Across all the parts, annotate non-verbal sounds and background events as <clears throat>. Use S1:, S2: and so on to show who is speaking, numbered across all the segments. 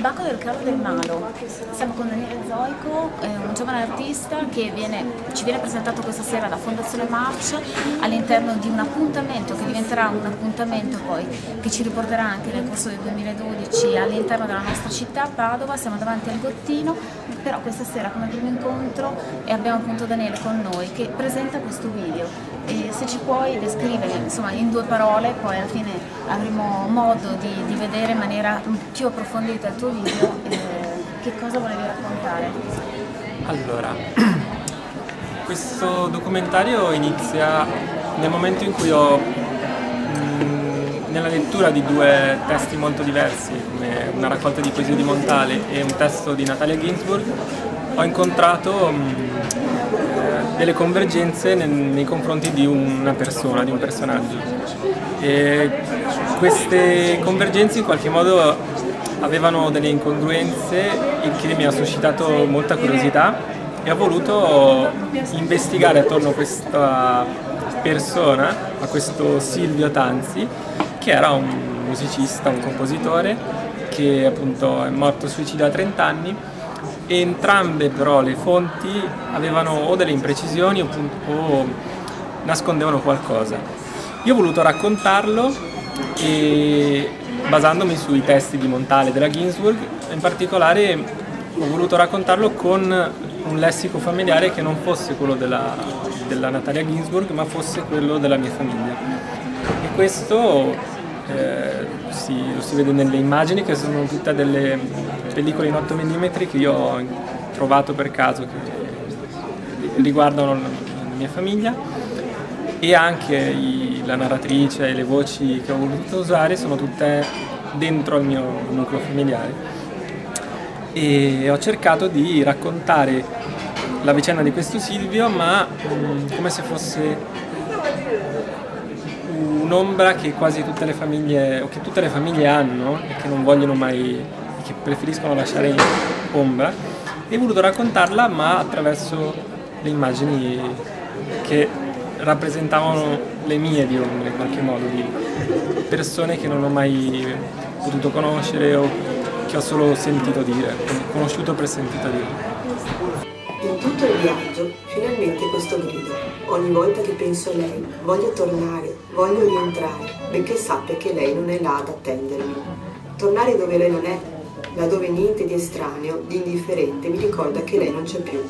S1: Bacco del Carlo del Malo. Siamo con Daniele Zoico, eh, un giovane artista che viene, ci viene presentato questa sera alla Fondazione March all'interno di un appuntamento che diventerà un appuntamento poi che ci riporterà anche nel corso del 2012 all'interno della nostra città, Padova. Siamo davanti al Gottino, però questa sera come primo incontro abbiamo appunto Daniele con noi che presenta questo video. E se ci puoi descrivere insomma, in due parole, poi alla fine avremo modo di, di vedere in maniera più approfondita il tuo video, eh, che cosa volevi raccontare?
S2: Allora, <clears throat> questo documentario inizia nel momento in cui ho, mh, nella lettura di due testi molto diversi, come una raccolta di poesie di Montale e un testo di Natalia Ginsburg, ho incontrato mh, eh, delle convergenze nei, nei confronti di una persona, di un personaggio. E queste convergenze in qualche modo avevano delle incongruenze, il che mi ha suscitato molta curiosità e ho voluto investigare attorno a questa persona, a questo Silvio Tanzi, che era un musicista, un compositore, che appunto è morto suicidio a 30 anni e entrambe però le fonti avevano o delle imprecisioni o, o nascondevano qualcosa. Io ho voluto raccontarlo e basandomi sui testi di Montale della Ginsburg, in particolare ho voluto raccontarlo con un lessico familiare che non fosse quello della, della Natalia Ginsburg, ma fosse quello della mia famiglia. E questo eh, si, lo si vede nelle immagini che sono tutte delle pellicole in 8 mm che io ho trovato per caso che riguardano la mia famiglia e anche i, la narratrice e le voci che ho voluto usare sono tutte dentro al mio nucleo familiare. E ho cercato di raccontare la vicenda di questo Silvio ma mh, mm, come se fosse un'ombra che quasi tutte le famiglie o che tutte le famiglie hanno e che non vogliono mai che preferiscono lasciare ombra. E ho voluto raccontarla ma attraverso le immagini che rappresentavano le mie di ombre in qualche modo, di persone che non ho mai potuto conoscere o che ho solo sentito dire, conosciuto per sentito dire.
S3: In tutto il viaggio, finalmente questo grido. Ogni volta che penso a lei, voglio tornare, voglio rientrare, benché sappia che lei non è là ad attendermi. Tornare dove lei non è, laddove niente di estraneo, di indifferente mi ricorda che lei non c'è più.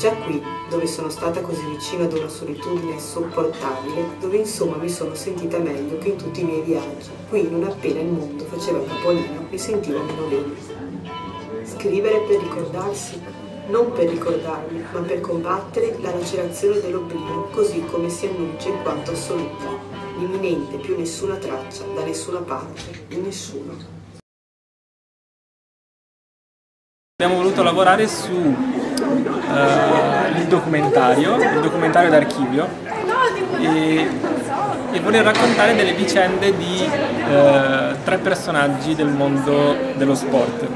S3: Già qui, dove sono stata così vicina ad una solitudine insopportabile, dove insomma mi sono sentita meglio che in tutti i miei viaggi. Qui, non appena il mondo faceva capolino, mi sentivo meno bene. Scrivere per ricordarsi, non per ricordarmi, ma per combattere la lacerazione dell'oblio, così come si annuncia in quanto assoluta, l'imminente più nessuna traccia, da nessuna parte, di nessuno.
S2: Abbiamo voluto lavorare su uh, il documentario, il documentario d'archivio e, e, voler raccontare delle vicende di uh, tre personaggi del mondo dello sport.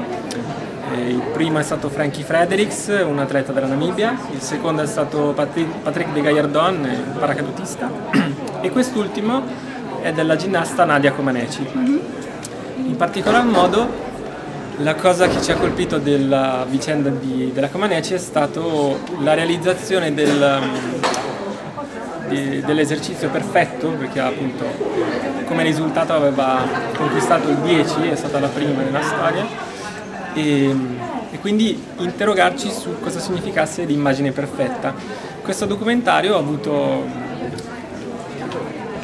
S2: E il primo è stato Frankie Fredericks, un atleta della Namibia, il secondo è stato Patrick, Patrick de Gaillardon, un paracadutista, e quest'ultimo è della ginnasta Nadia Comaneci. In particolar modo la cosa che ci ha colpito della vicenda di, della Comaneci è stato la realizzazione del, dell'esercizio perfetto, perché appunto come risultato aveva conquistato il 10, è stata la prima nella storia, e, e quindi interrogarci su cosa significasse l'immagine perfetta. Questo documentario ha avuto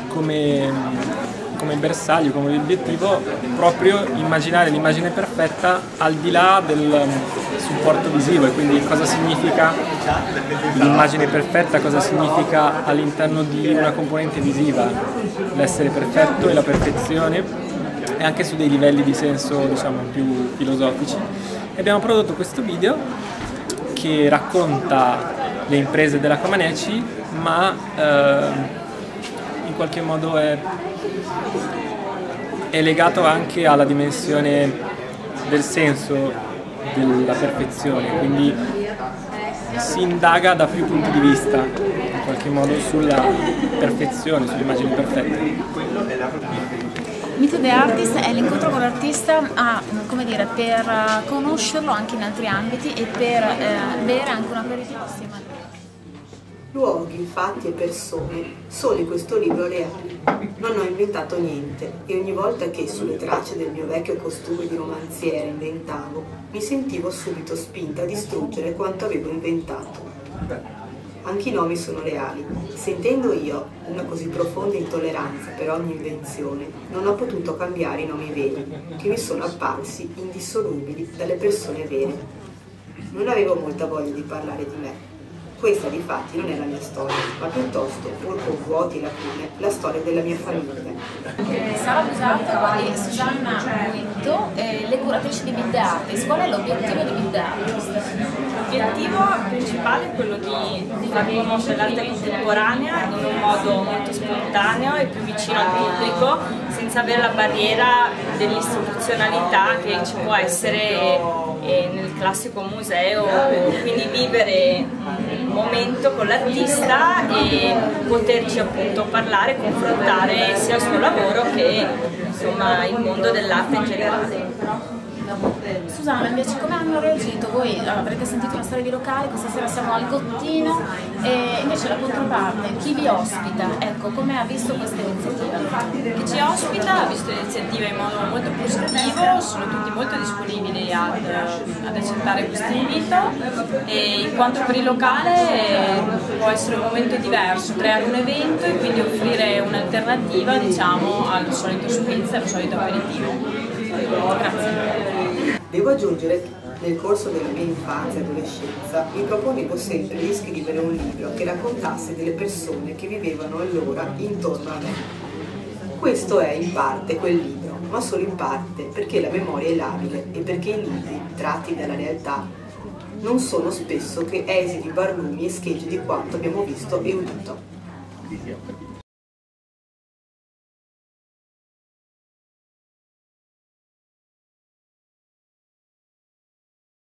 S2: come come bersaglio, come obiettivo, proprio immaginare l'immagine perfetta al di là del um, supporto visivo. E quindi cosa significa l'immagine perfetta, cosa significa all'interno di una componente visiva? L'essere perfetto e la perfezione. E anche su dei livelli di senso diciamo più filosofici. E abbiamo prodotto questo video che racconta le imprese della Comaneci ma eh, qualche modo è è legato anche alla dimensione del senso della perfezione, quindi si indaga da più punti di vista in qualche modo sulla perfezione, sull'immagine perfetta.
S1: Meet the Artist è l'incontro con l'artista a, come dire, per conoscerlo anche in altri ambiti e per eh, bere anche un aperitivo assieme
S3: Luoghi, fatti e persone sono in questo libro reali. Non ho inventato niente e ogni volta che sulle tracce del mio vecchio costume di romanziere inventavo, mi sentivo subito spinta a distruggere quanto avevo inventato. Anche i nomi sono reali. Sentendo io una così profonda intolleranza per ogni invenzione, non ho potuto cambiare i nomi veri, che mi sono apparsi indissolubili dalle persone vere. Non avevo molta voglia di parlare di me, questa di fatti non è la mia storia, ma piuttosto, pur con vuoti lacune, la storia della mia famiglia.
S1: Sara Busato Susanna Guinto, eh, le curatrici di Build Artist. Qual è l'obiettivo di Build Artist?
S4: L'obiettivo principale è quello di far conoscere l'arte contemporanea in un modo molto spontaneo e più vicino al pubblico, senza avere la barriera dell'istituzionalità che ci può essere eh, nel classico museo, quindi vivere momento con l'artista e poterci appunto parlare, confrontare sia il suo lavoro che insomma, il mondo dell'arte in generale.
S1: Susanna, invece come hanno reagito? Voi avrete sentito una storia di locale, questa sera siamo al Gottino e invece la controparte, chi vi ospita? Ecco, come ha visto questa iniziativa?
S4: Chi ci ospita ha visto l'iniziativa in modo molto positivo, sono tutti molto disponibili ad, ad accettare questo invito e in quanto per il locale può essere un momento diverso, creare un evento e quindi offrire un'alternativa diciamo, al solito spritz, al solito aperitivo. Grazie.
S3: Devo aggiungere che nel corso della mia infanzia e adolescenza mi proponevo sempre di scrivere un libro che raccontasse delle persone che vivevano allora intorno a me. Questo è in parte quel libro, ma solo in parte perché la memoria è labile e perché i libri, tratti dalla realtà, non sono spesso che esili barlumi e schegge di quanto abbiamo visto e udito.